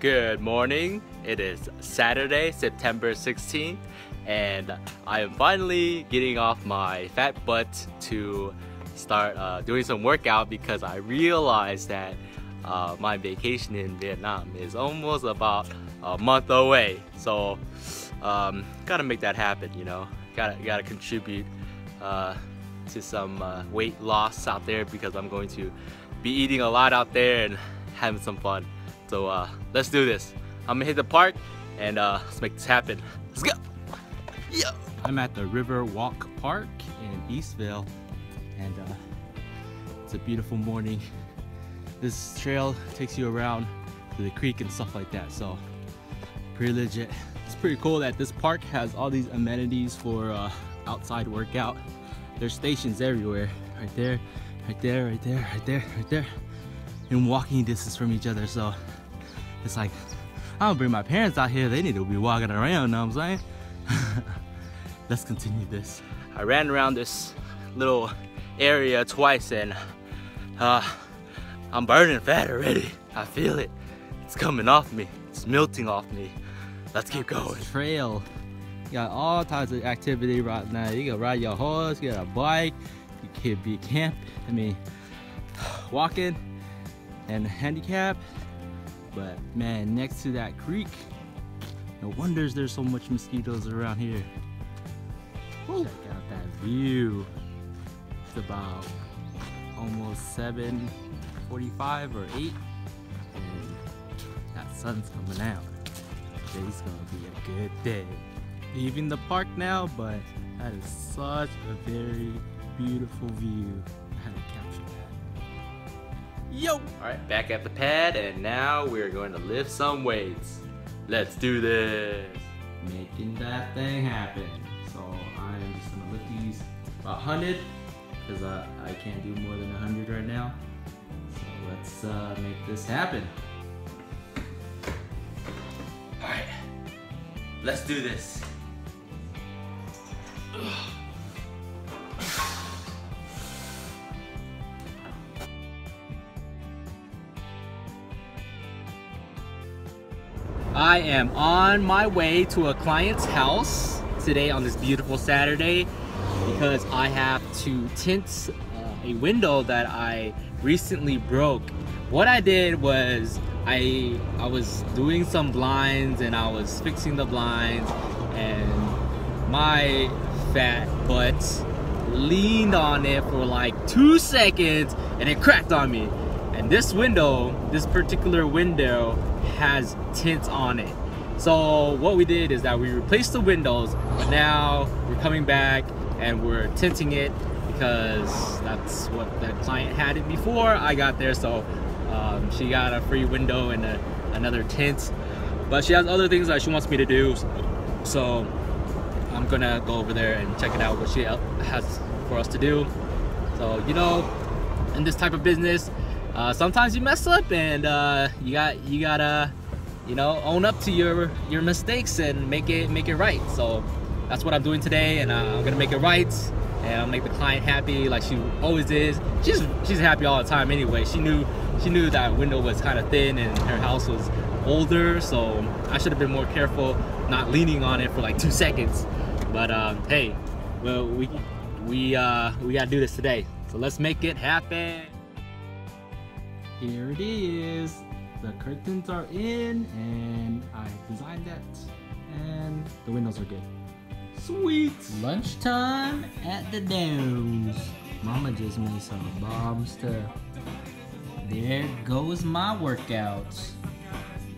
Good morning. It is Saturday, September 16th, and I am finally getting off my fat butt to start uh, doing some workout because I realized that uh, my vacation in Vietnam is almost about a month away. So, um, gotta make that happen, you know. Gotta gotta contribute uh, to some uh, weight loss out there because I'm going to be eating a lot out there and having some fun. So uh, let's do this. I'm gonna hit the park and uh, let's make this happen. Let's go. Yeah. I'm at the River Walk Park in Eastvale and uh, it's a beautiful morning. This trail takes you around to the creek and stuff like that. So pretty legit. It's pretty cool that this park has all these amenities for uh, outside workout. There's stations everywhere. Right there, right there, right there, right there, right there. In walking distance from each other. So it's like, I don't bring my parents out here. They need to be walking around, you know what I'm saying? Let's continue this. I ran around this little area twice and uh, I'm burning fat already. I feel it. It's coming off me. It's melting off me. Let's keep going. Trail. You got all types of activity right now. You can ride your horse, you got a bike, you can be camp, I mean, walking and handicap. But man, next to that creek, no wonders there's so much mosquitoes around here. Check out that view. It's about almost 7.45 or 8 and that sun's coming out. Today's gonna be a good day. Leaving the park now, but that is such a very beautiful view. Yo! Alright, back at the pad and now we're going to lift some weights. Let's do this! Making that thing happen. So I'm just gonna lift these about 100 because I, I can't do more than 100 right now. So let's uh, make this happen. Alright, let's do this. I am on my way to a client's house today on this beautiful Saturday because I have to tint uh, a window that I recently broke. What I did was I I was doing some blinds and I was fixing the blinds and my fat butt leaned on it for like two seconds and it cracked on me. And this window, this particular window has tint on it. So what we did is that we replaced the windows, but now we're coming back and we're tinting it because that's what the client had it before I got there. So um, she got a free window and a, another tint, but she has other things that she wants me to do. So I'm gonna go over there and check it out what she has for us to do. So you know, in this type of business, uh, sometimes you mess up and uh, you got you gotta you know own up to your your mistakes and make it make it right. So that's what I'm doing today, and uh, I'm gonna make it right and I'll make the client happy like she always is. She's she's happy all the time anyway. She knew she knew that window was kind of thin and her house was older, so I should have been more careful not leaning on it for like two seconds. But um, hey, well we we uh, we gotta do this today, so let's make it happen. Here it is. The curtains are in, and I designed that, and the windows are good. Sweet. Lunchtime at the Doans. Mama just made some bomb stuff. There goes my workouts.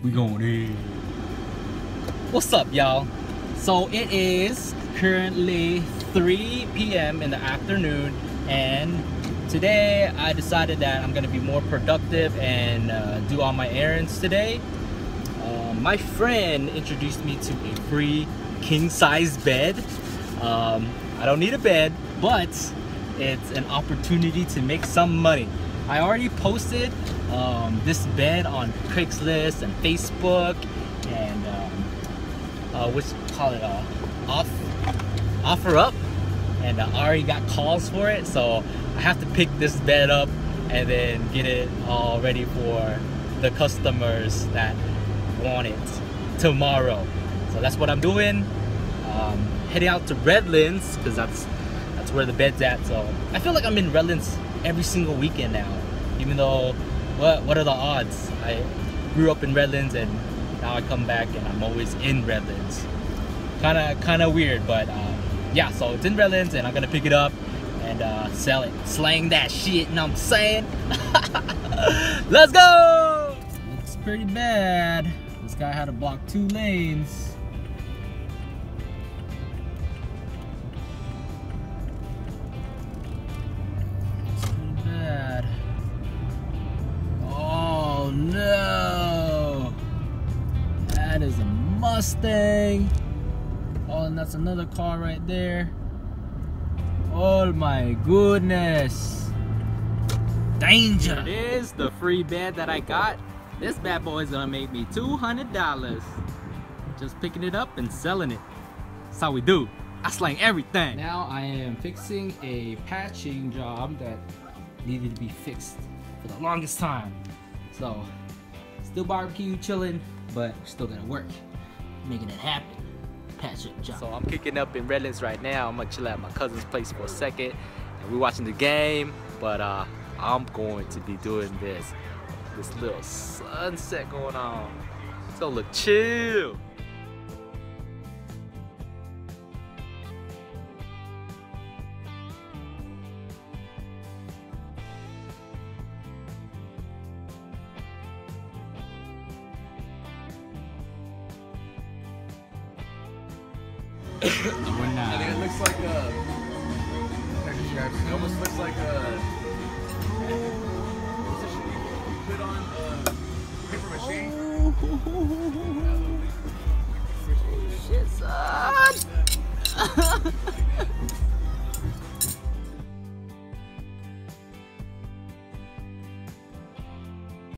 We going in. What's up, y'all? So it is currently 3 p.m. in the afternoon, and today I decided that I'm gonna be more productive and uh, do all my errands today. Uh, my friend introduced me to a free king size bed. Um, I don't need a bed, but it's an opportunity to make some money. I already posted um, this bed on Craigslist and Facebook and um, uh, what's call it uh, off OfferUp and I already got calls for it so I have to pick this bed up and then get it all ready for the customers that want it tomorrow. So that's what I'm doing. Um, heading out to Redlands because that's that's where the bed's at. So I feel like I'm in Redlands every single weekend now. Even though, what what are the odds? I grew up in Redlands and now I come back and I'm always in Redlands. Kind of kind of weird, but um, yeah. So it's in Redlands and I'm gonna pick it up and uh, sell it. Slang that shit, you know what I'm saying? Let's go! Looks pretty bad. This guy had to block two lanes. Bad. Oh no! That is a Mustang. And that's another car right there. Oh my goodness. Danger. Here it is, the free bed that I got. This bad boy is gonna make me $200. Just picking it up and selling it. That's how we do. I slang everything. Now I am fixing a patching job that needed to be fixed for the longest time. So, still barbecue, chilling, but still gonna work, making it happen. Patrick. So I'm kicking up in Redlands right now. I'm gonna chill at my cousin's place for a second. And we're watching the game, but uh, I'm going to be doing this. This little sunset going on. Gonna look chill. I think uh, it looks like a. It almost looks like a. Put on a paper machine. Oh. Shit, son.